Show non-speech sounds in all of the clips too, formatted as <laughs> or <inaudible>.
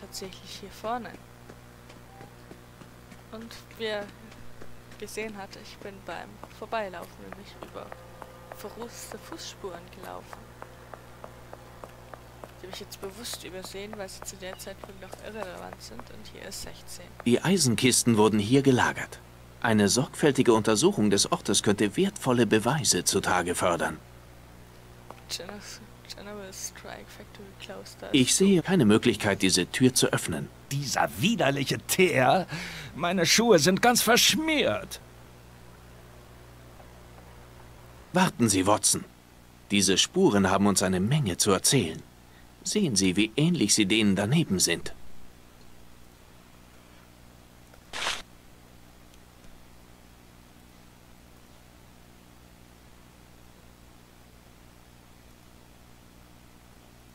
tatsächlich hier vorne. Und wie ihr gesehen hat, ich bin beim Vorbeilaufen nämlich über verrußte Fußspuren gelaufen. Die habe ich jetzt bewusst übersehen, weil sie zu der Zeit noch irrelevant sind und hier ist 16. Die Eisenkisten wurden hier gelagert. Eine sorgfältige Untersuchung des Ortes könnte wertvolle Beweise zutage fördern. Ich sehe keine Möglichkeit, diese Tür zu öffnen. Dieser widerliche Teer. Meine Schuhe sind ganz verschmiert. Warten Sie, Watson. Diese Spuren haben uns eine Menge zu erzählen. Sehen Sie, wie ähnlich sie denen daneben sind.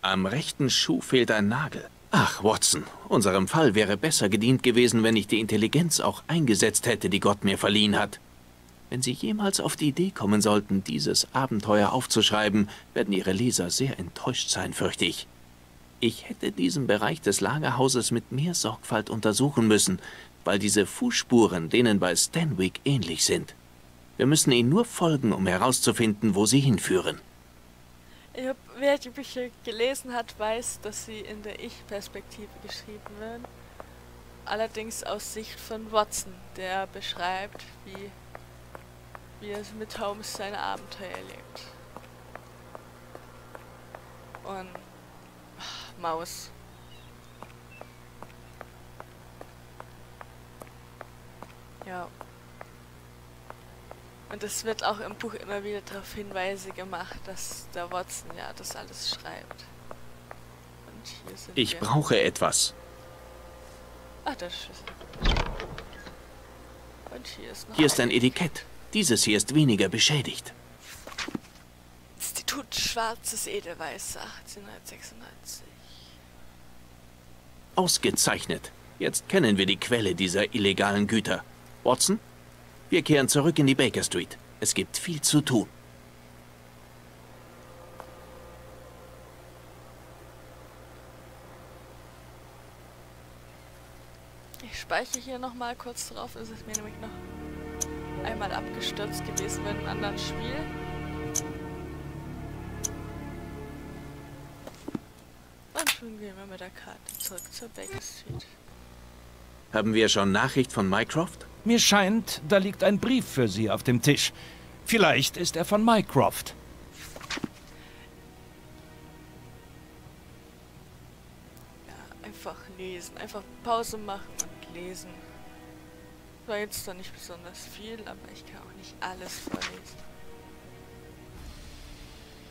Am rechten Schuh fehlt ein Nagel. Ach, Watson, unserem Fall wäre besser gedient gewesen, wenn ich die Intelligenz auch eingesetzt hätte, die Gott mir verliehen hat. Wenn Sie jemals auf die Idee kommen sollten, dieses Abenteuer aufzuschreiben, werden Ihre Leser sehr enttäuscht sein, fürchte ich. Ich hätte diesen Bereich des Lagerhauses mit mehr Sorgfalt untersuchen müssen, weil diese Fußspuren denen bei Stanwick ähnlich sind. Wir müssen ihnen nur folgen, um herauszufinden, wo sie hinführen. Wer die Bücher gelesen hat, weiß, dass sie in der Ich-Perspektive geschrieben werden. Allerdings aus Sicht von Watson, der beschreibt, wie, wie er mit Holmes seine Abenteuer erlebt. Und ach, Maus. Ja. Und es wird auch im Buch immer wieder darauf Hinweise gemacht, dass der Watson ja das alles schreibt. ich brauche etwas. Ach, das Schlüssel. Und hier ist noch Hier ist ein Etikett. Dieses hier ist weniger beschädigt. Institut Schwarzes Edelweiß 1896. Ausgezeichnet. Jetzt kennen wir die Quelle dieser illegalen Güter. Watson, wir kehren zurück in die Baker Street. Es gibt viel zu tun. Ich speichere hier noch mal kurz drauf. Es ist mir nämlich noch einmal abgestürzt gewesen bei einem anderen Spiel. Und schon gehen wir mit der Karte zurück zur Baker Street. Haben wir schon Nachricht von Mycroft? Mir scheint, da liegt ein Brief für Sie auf dem Tisch. Vielleicht ist er von Mycroft. Ja, einfach lesen. Einfach Pause machen und lesen. War jetzt zwar nicht besonders viel, aber ich kann auch nicht alles vorlesen.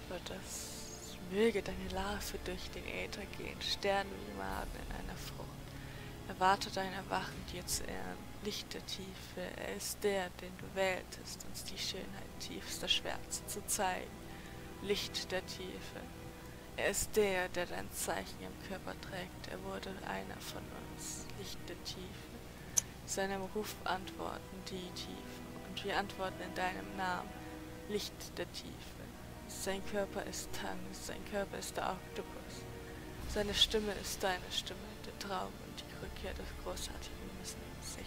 So, das möge deine Larve durch den Äther gehen, Sterne wie Maden in einer Frucht. Erwarte dein Erwachen dir zu ehren, Licht der Tiefe, er ist der, den du wähltest, uns die Schönheit tiefster Schwärze zu zeigen. Licht der Tiefe, er ist der, der dein Zeichen im Körper trägt, er wurde einer von uns, Licht der Tiefe. Seinem Ruf antworten die Tiefen, und wir antworten in deinem Namen, Licht der Tiefe. Sein Körper ist Tang, sein Körper ist der Oktopus. Seine Stimme ist deine Stimme, der Traum die Rückkehr des Großartigen müssen sich.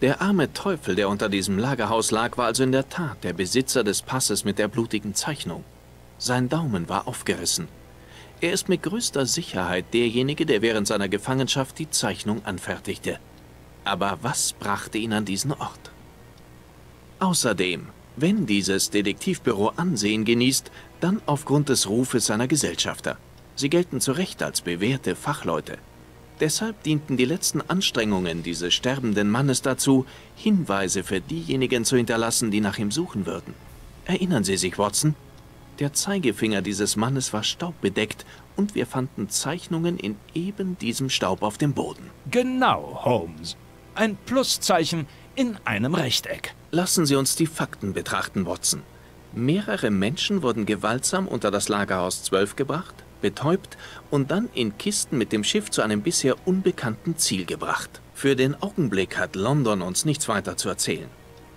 Der arme Teufel, der unter diesem Lagerhaus lag, war also in der Tat der Besitzer des Passes mit der blutigen Zeichnung. Sein Daumen war aufgerissen. Er ist mit größter Sicherheit derjenige, der während seiner Gefangenschaft die Zeichnung anfertigte. Aber was brachte ihn an diesen Ort? Außerdem, wenn dieses Detektivbüro Ansehen genießt, dann aufgrund des Rufes seiner Gesellschafter. Sie gelten zu Recht als bewährte Fachleute. Deshalb dienten die letzten Anstrengungen dieses sterbenden Mannes dazu, Hinweise für diejenigen zu hinterlassen, die nach ihm suchen würden. Erinnern Sie sich, Watson? Der Zeigefinger dieses Mannes war staubbedeckt und wir fanden Zeichnungen in eben diesem Staub auf dem Boden. Genau, Holmes. Ein Pluszeichen in einem Rechteck. Lassen Sie uns die Fakten betrachten, Watson. Mehrere Menschen wurden gewaltsam unter das Lagerhaus 12 gebracht, betäubt und dann in Kisten mit dem Schiff zu einem bisher unbekannten Ziel gebracht. Für den Augenblick hat London uns nichts weiter zu erzählen.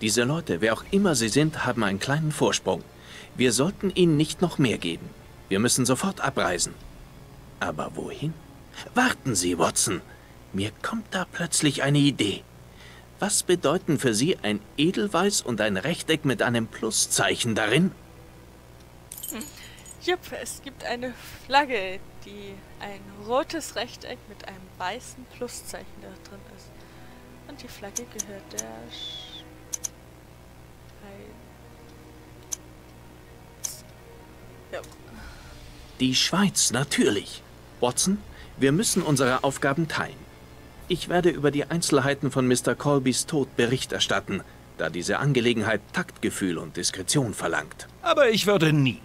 Diese Leute, wer auch immer sie sind, haben einen kleinen Vorsprung. Wir sollten ihnen nicht noch mehr geben. Wir müssen sofort abreisen. Aber wohin? Warten Sie, Watson. Mir kommt da plötzlich eine Idee. Was bedeuten für Sie ein Edelweiß und ein Rechteck mit einem Pluszeichen darin? Jupp, es gibt eine Flagge, die ein rotes Rechteck mit einem weißen Pluszeichen da drin ist. Und die Flagge gehört der Sch ja. Die Schweiz, natürlich. Watson, wir müssen unsere Aufgaben teilen. Ich werde über die Einzelheiten von Mr. Colbys Tod Bericht erstatten, da diese Angelegenheit Taktgefühl und Diskretion verlangt. Aber ich würde nie.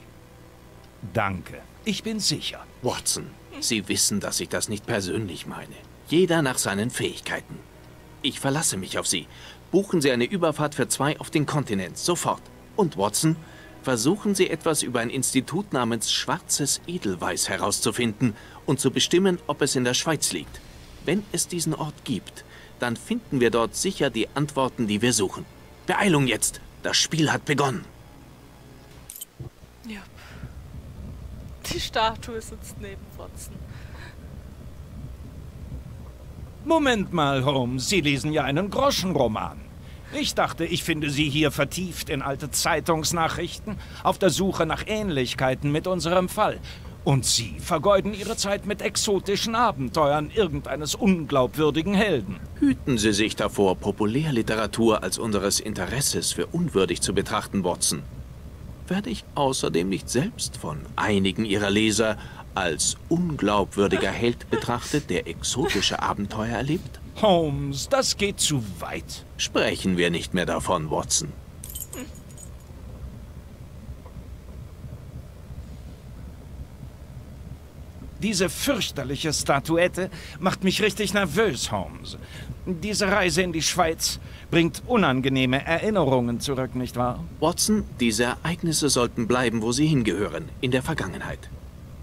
Danke. Ich bin sicher. Watson, Sie wissen, dass ich das nicht persönlich meine. Jeder nach seinen Fähigkeiten. Ich verlasse mich auf Sie. Buchen Sie eine Überfahrt für zwei auf den Kontinent, sofort. Und Watson, versuchen Sie etwas über ein Institut namens Schwarzes Edelweiß herauszufinden und zu bestimmen, ob es in der Schweiz liegt. Wenn es diesen Ort gibt, dann finden wir dort sicher die Antworten, die wir suchen. Beeilung jetzt! Das Spiel hat begonnen. Ja. Die Statue sitzt neben Watson. Moment mal, Holmes. Sie lesen ja einen Groschenroman. Ich dachte, ich finde Sie hier vertieft in alte Zeitungsnachrichten, auf der Suche nach Ähnlichkeiten mit unserem Fall. Und Sie vergeuden Ihre Zeit mit exotischen Abenteuern irgendeines unglaubwürdigen Helden. Hüten Sie sich davor, Populärliteratur als unseres Interesses für unwürdig zu betrachten, Watson. Werde ich außerdem nicht selbst von einigen Ihrer Leser als unglaubwürdiger Held betrachtet, der exotische Abenteuer erlebt? Holmes, das geht zu weit. Sprechen wir nicht mehr davon, Watson. Diese fürchterliche Statuette macht mich richtig nervös, Holmes. Diese Reise in die Schweiz bringt unangenehme Erinnerungen zurück, nicht wahr? Watson, diese Ereignisse sollten bleiben, wo sie hingehören, in der Vergangenheit.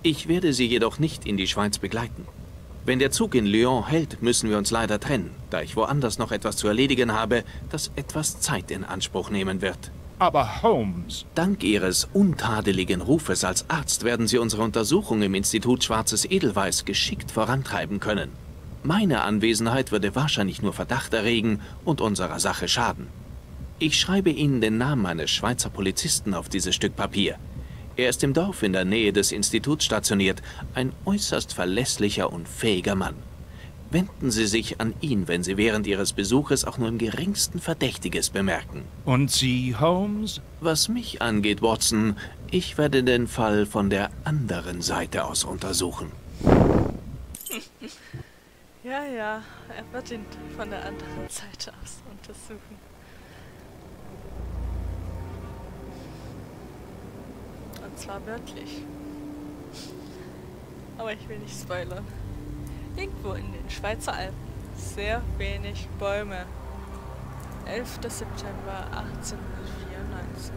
Ich werde Sie jedoch nicht in die Schweiz begleiten. Wenn der Zug in Lyon hält, müssen wir uns leider trennen, da ich woanders noch etwas zu erledigen habe, das etwas Zeit in Anspruch nehmen wird. Aber Holmes. Dank Ihres untadeligen Rufes als Arzt werden Sie unsere Untersuchung im Institut Schwarzes Edelweiß geschickt vorantreiben können. Meine Anwesenheit würde wahrscheinlich nur Verdacht erregen und unserer Sache schaden. Ich schreibe Ihnen den Namen eines Schweizer Polizisten auf dieses Stück Papier. Er ist im Dorf in der Nähe des Instituts stationiert, ein äußerst verlässlicher und fähiger Mann. Wenden Sie sich an ihn, wenn Sie während Ihres Besuches auch nur im geringsten Verdächtiges bemerken. Und Sie, Holmes? Was mich angeht, Watson, ich werde den Fall von der anderen Seite aus untersuchen. <laughs> Ja, ja, er wird ihn von der anderen Seite aus untersuchen. Und zwar wörtlich. Aber ich will nicht spoilern. Irgendwo in den Schweizer Alpen. Sehr wenig Bäume. 11. September 1894.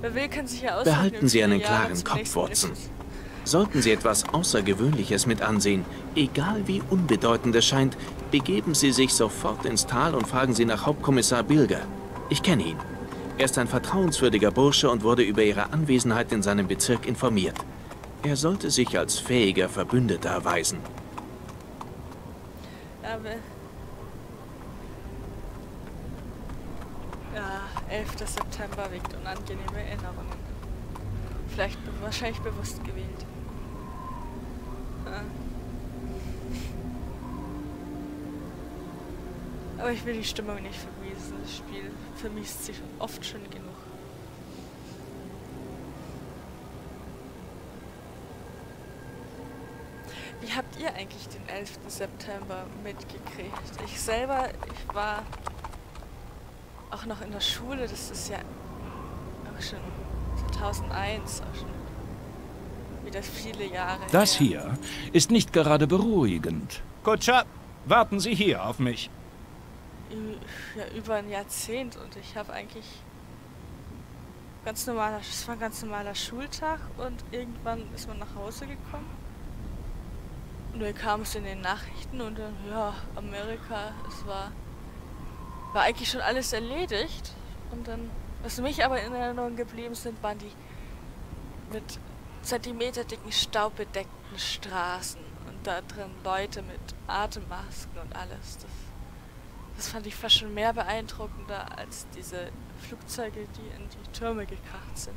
Wer will, kann sich ja aussuchen, Behalten Sie einen Jahre klaren Kopf, Watson. Sollten Sie etwas Außergewöhnliches mit ansehen, egal wie unbedeutend es scheint, begeben Sie sich sofort ins Tal und fragen Sie nach Hauptkommissar Bilger. Ich kenne ihn. Er ist ein vertrauenswürdiger Bursche und wurde über Ihre Anwesenheit in seinem Bezirk informiert. Er sollte sich als fähiger Verbündeter erweisen. Aber. Ja, 11. September weckt unangenehme Erinnerungen. Vielleicht wahrscheinlich bewusst gewählt. Ja. Aber ich will die Stimmung nicht vermiesen. Das Spiel vermisst sich oft schon genug. Wie habt ihr eigentlich den 11. September mitgekriegt? Ich selber, ich war auch noch in der Schule, das ist ja auch schon 2001, auch schon wieder viele Jahre Das her. hier ist nicht gerade beruhigend. Kutscher, warten Sie hier auf mich. Ja, über ein Jahrzehnt und ich habe eigentlich ganz normaler, es war ein ganz normaler Schultag und irgendwann ist man nach Hause gekommen. Und dann kam es in den Nachrichten und dann, ja, Amerika, es war, war eigentlich schon alles erledigt. Und dann, was mich aber in Erinnerung geblieben sind, waren die mit zentimeterdicken, staubbedeckten Straßen und da drin Leute mit Atemmasken und alles. Das, das fand ich fast schon mehr beeindruckender als diese Flugzeuge, die in die Türme gekracht sind.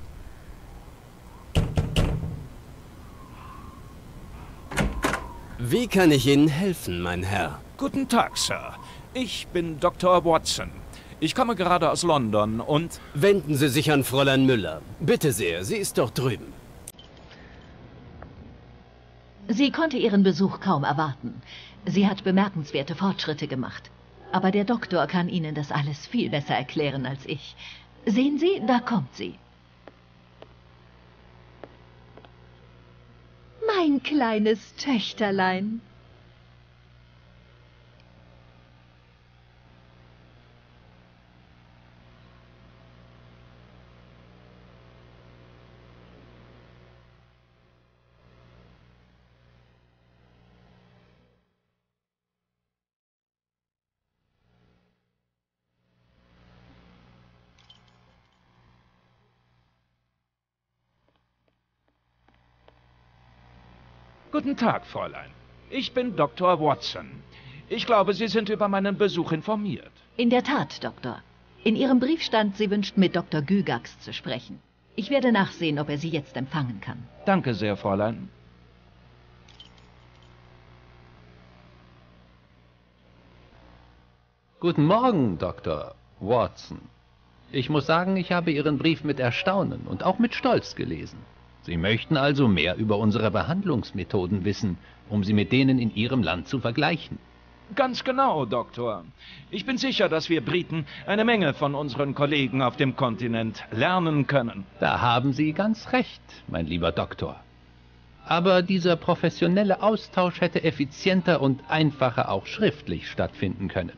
Wie kann ich Ihnen helfen, mein Herr? Guten Tag, Sir. Ich bin Dr. Watson. Ich komme gerade aus London und... Wenden Sie sich an Fräulein Müller. Bitte sehr, sie ist doch drüben. Sie konnte ihren Besuch kaum erwarten. Sie hat bemerkenswerte Fortschritte gemacht. Aber der Doktor kann Ihnen das alles viel besser erklären als ich. Sehen Sie, da kommt sie. Mein kleines Töchterlein. Guten Tag, Fräulein. Ich bin Dr. Watson. Ich glaube, Sie sind über meinen Besuch informiert. In der Tat, Doktor. In Ihrem Brief stand, Sie wünscht mit Dr. Gygax zu sprechen. Ich werde nachsehen, ob er Sie jetzt empfangen kann. Danke sehr, Fräulein. Guten Morgen, Dr. Watson. Ich muss sagen, ich habe Ihren Brief mit Erstaunen und auch mit Stolz gelesen. Sie möchten also mehr über unsere Behandlungsmethoden wissen, um sie mit denen in Ihrem Land zu vergleichen. Ganz genau, Doktor. Ich bin sicher, dass wir Briten eine Menge von unseren Kollegen auf dem Kontinent lernen können. Da haben Sie ganz recht, mein lieber Doktor. Aber dieser professionelle Austausch hätte effizienter und einfacher auch schriftlich stattfinden können.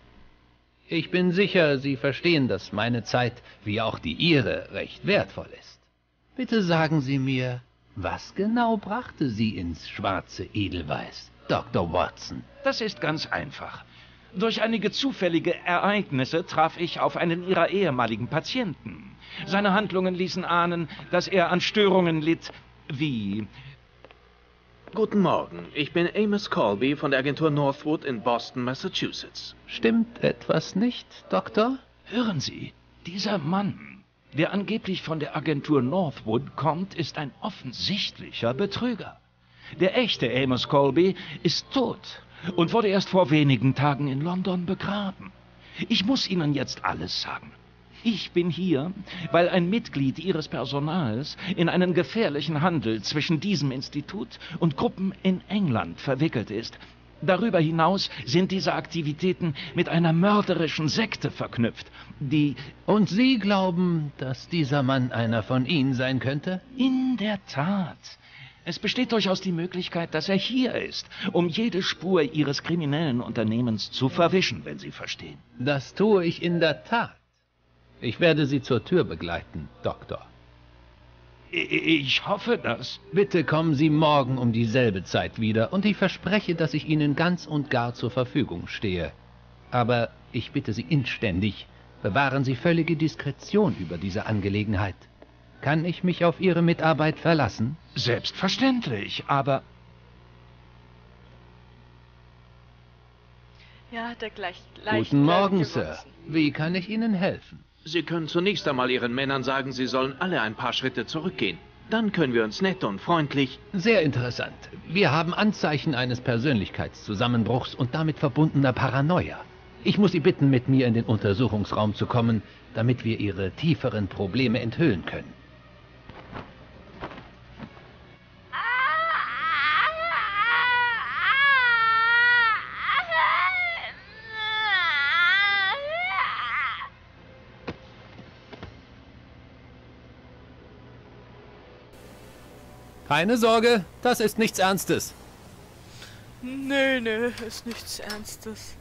Ich bin sicher, Sie verstehen, dass meine Zeit, wie auch die Ihre, recht wertvoll ist. Bitte sagen Sie mir, was genau brachte Sie ins schwarze Edelweiß, Dr. Watson? Das ist ganz einfach. Durch einige zufällige Ereignisse traf ich auf einen ihrer ehemaligen Patienten. Seine Handlungen ließen ahnen, dass er an Störungen litt, wie... Guten Morgen, ich bin Amos Colby von der Agentur Northwood in Boston, Massachusetts. Stimmt etwas nicht, Doktor? Hören Sie, dieser Mann, der angeblich von der Agentur Northwood kommt, ist ein offensichtlicher Betrüger. Der echte Amos Colby ist tot und wurde erst vor wenigen Tagen in London begraben. Ich muss Ihnen jetzt alles sagen. Ich bin hier, weil ein Mitglied Ihres Personals in einen gefährlichen Handel zwischen diesem Institut und Gruppen in England verwickelt ist. Darüber hinaus sind diese Aktivitäten mit einer mörderischen Sekte verknüpft, die... Und Sie glauben, dass dieser Mann einer von Ihnen sein könnte? In der Tat. Es besteht durchaus die Möglichkeit, dass er hier ist, um jede Spur Ihres kriminellen Unternehmens zu verwischen, wenn Sie verstehen. Das tue ich in der Tat. Ich werde Sie zur Tür begleiten, Doktor. Ich hoffe das. Bitte kommen Sie morgen um dieselbe Zeit wieder und ich verspreche, dass ich Ihnen ganz und gar zur Verfügung stehe. Aber ich bitte Sie inständig, bewahren Sie völlige Diskretion über diese Angelegenheit. Kann ich mich auf Ihre Mitarbeit verlassen? Selbstverständlich, aber Ja, hat er gleich leicht Guten Morgen. Sir. Wie kann ich Ihnen helfen? Sie können zunächst einmal Ihren Männern sagen, sie sollen alle ein paar Schritte zurückgehen. Dann können wir uns nett und freundlich... Sehr interessant. Wir haben Anzeichen eines Persönlichkeitszusammenbruchs und damit verbundener Paranoia. Ich muss Sie bitten, mit mir in den Untersuchungsraum zu kommen, damit wir Ihre tieferen Probleme enthüllen können. Keine Sorge, das ist nichts Ernstes. Nö, nö, ist nichts Ernstes.